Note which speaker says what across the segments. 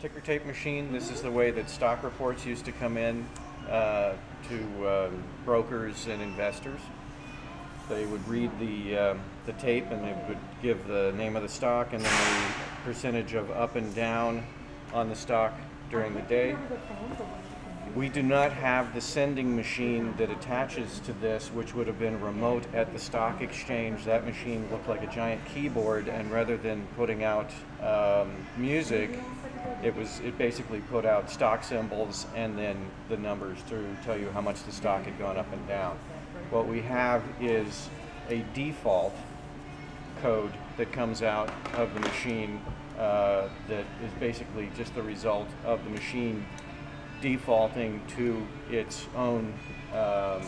Speaker 1: ticker tape machine. This is the way that stock reports used to come in uh, to um, brokers and investors. They would read the, um the tape and they would give the name of the stock and then the percentage of up and down on the stock during the day. We do not have the sending machine that attaches to this, which would have been remote at the stock exchange. That machine looked like a giant keyboard, and rather than putting out um, music, it was it basically put out stock symbols and then the numbers to tell you how much the stock had gone up and down. What we have is a default code that comes out of the machine uh, that is basically just the result of the machine defaulting to its own, um,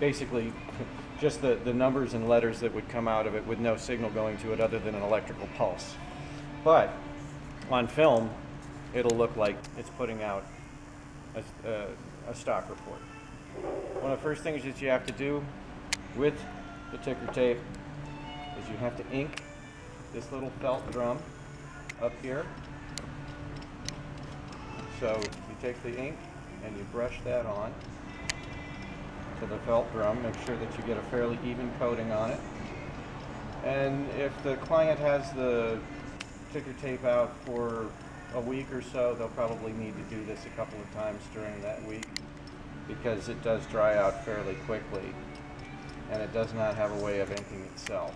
Speaker 1: basically just the, the numbers and letters that would come out of it with no signal going to it other than an electrical pulse. But on film, it'll look like it's putting out a, a, stock report. One of the first things that you have to do with the ticker tape is you have to ink this little felt drum up here. So you take the ink and you brush that on to the felt drum. Make sure that you get a fairly even coating on it. And if the client has the ticker tape out for a week or so, they'll probably need to do this a couple of times during that week because it does dry out fairly quickly and it does not have a way of inking itself.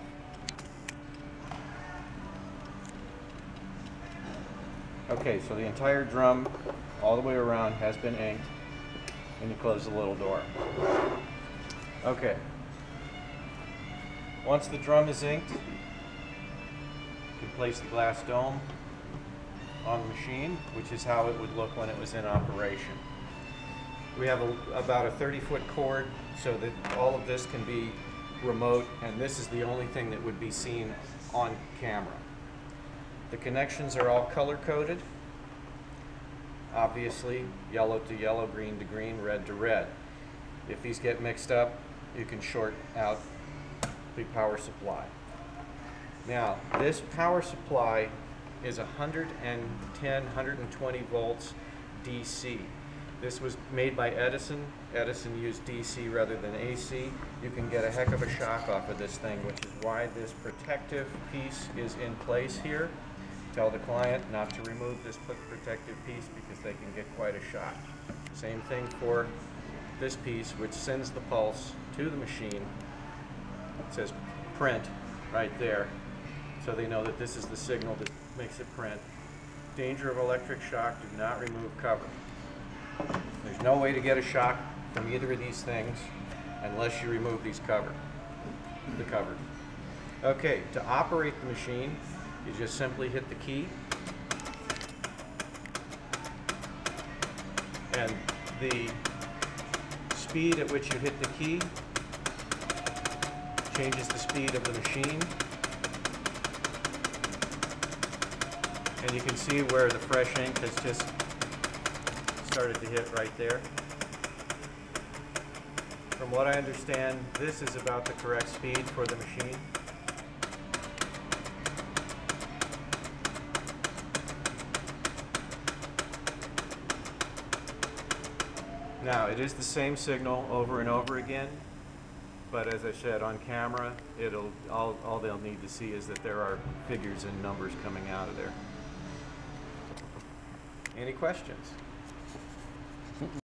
Speaker 1: Okay, so the entire drum all the way around has been inked and you close the little door. Okay. Once the drum is inked, place the glass dome on the machine, which is how it would look when it was in operation. We have a, about a 30 foot cord so that all of this can be remote and this is the only thing that would be seen on camera. The connections are all color coded. Obviously, yellow to yellow, green to green, red to red. If these get mixed up, you can short out the power supply. Now, this power supply is 110, 120 volts DC. This was made by Edison. Edison used DC rather than AC. You can get a heck of a shock off of this thing, which is why this protective piece is in place here. Tell the client not to remove this protective piece because they can get quite a shock. Same thing for this piece, which sends the pulse to the machine. It says print right there, so they know that this is the signal that makes it print. Danger of electric shock, do not remove cover. There's no way to get a shock from either of these things unless you remove these cover, the cover. Okay, to operate the machine, you just simply hit the key and the speed at which you hit the key changes the speed of the machine and you can see where the fresh ink has just started to hit right there. From what I understand, this is about the correct speed for the machine. Now, it is the same signal over and over again, but as I said, on camera, it'll all, all they'll need to see is that there are figures and numbers coming out of there. Any questions?